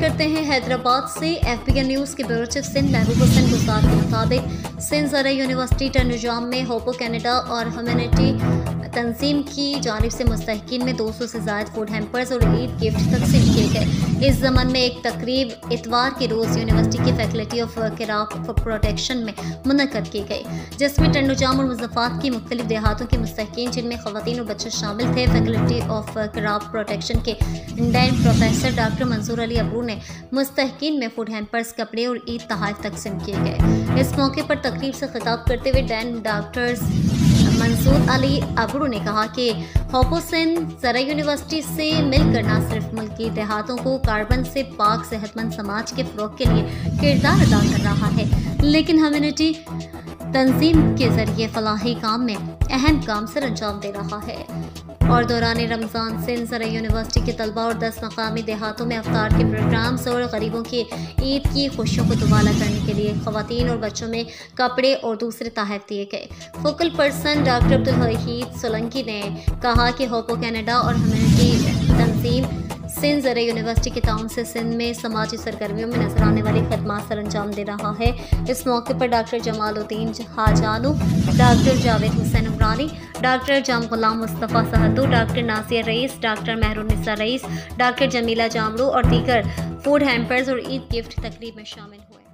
करते हैं हैदराबाद से। एफ़ बी न्यूज़ के ब्यूरो चीफ सिंध महबूब हुसैन गुजार के मुताबिक सिंध जरा यूनिवर्सिटी टनजाम में होपो कैनेडा और ह्यूमनिटी तंजीम की जानब से मुस्तकिन में 200 से ज़्यादा फ़ूड हैम्पर्स और ईद गिफ्ट तकसीम किए गए। इस जमन में एक तकरीब इतवार के रोज़ यूनिवर्सिटी की फैकल्टी ऑफ़ क्राफ्ट प्रोटेक्शन में मुनद की गई, जिसमें टंडोजाम और मुजफ़ात की मुख्तलिफ़ देहातों के मुस्तकिन, जिनमें खवतिन और बच्चे शामिल थे फैकल्टी ऑफ़ क्राफ्ट प्रोटेक्शन के इंडेंट प्रोफेसर डॉक्टर मंसूर अली अबरू ने मुस्तकिन में फ़ूड हैम्पर्स कपड़े और ईद तहफ़ तकसीम किए गए। इस मौके पर तकरीब से खिताब करते हुए डैन डॉक्टर्स मंसूर अली अबरू ने कहा कि होपोसिन जरा यूनिवर्सिटी से मिलकर न सिर्फ़ मुल्क की देहातों को कार्बन से पाक सेहतमंद समाज के फ़रोग के लिए किरदार अदा कर रहा है, लेकिन कम्युनिटी तंजीम के ज़रिए फलाही काम में अहम काम सर अंजाम दे रहा है। और दौरान रमज़ान सिंध सर यूनिवर्सिटी के तलबा और दस मकामी देहातों में अवतार के प्रोग्राम्स और गरीबों की ईद की खुशियों को दुबाला करने के लिए खातन और बच्चों में कपड़े और दूसरे तहफ दिए गए। Focal person doctor Abdul Hameed Solanki ने कहा कि होपो कैनेडा और ह्यूमनिटी तंजीम सिंध जर यूनिवर्सिटी के टाउन से सिंध में समाजी सरगर्मियों में नज़र आने वाली खदमात सर अंजाम दे रहा है। इस मौके पर doctor Jamaluddin Hajano, doctor Javed Hussain Umrani, doctor Jam Ghulam Mustafa Sahdu doctor Nasir Rais, doctor Mehrunnisa Rais, doctor Jamila Jamro और दीगर फ़ूड हैम्पर्स और ईद गिफ्ट तकरीब में शामिल हुए।